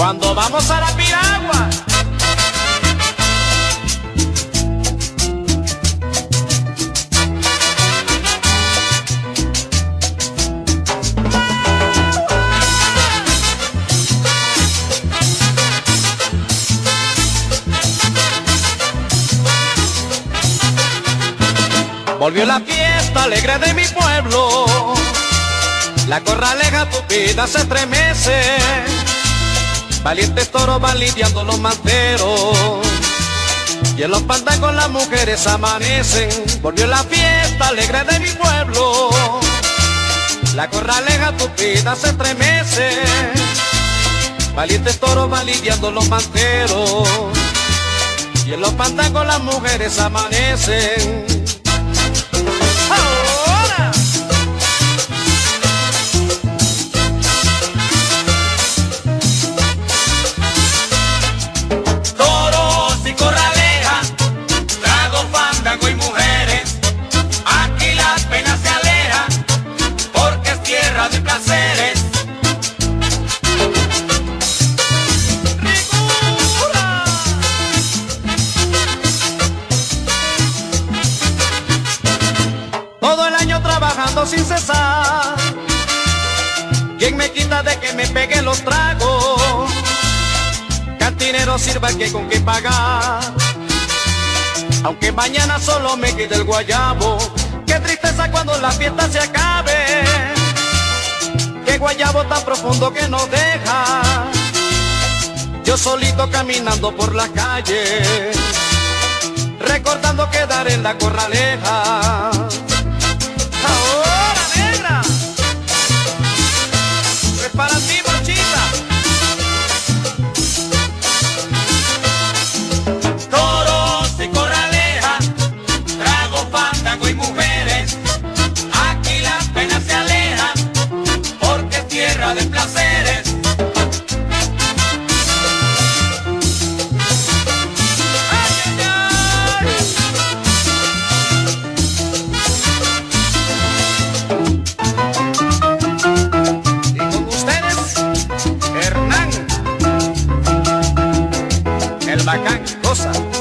cuando vamos a la piragua. Volvió la fiesta alegre de mi pueblo, la corraleja tupida se estremece Valientes toros van lidiando los manteros. Y en los con las mujeres amanecen. Volvió la fiesta alegre de mi pueblo. La corraleja vida se estremece. Valientes toros van lidiando los manteros. Y en los con las mujeres amanecen. Sin cesar. ¿Quién me quita de que me pegue los tragos? Cantinero sirva que con qué pagar. Aunque mañana solo me quede el guayabo. Qué tristeza cuando la fiesta se acabe. Qué guayabo tan profundo que no deja. Yo solito caminando por la calle. Recordando quedar en la corraleja para ti. sacan cosas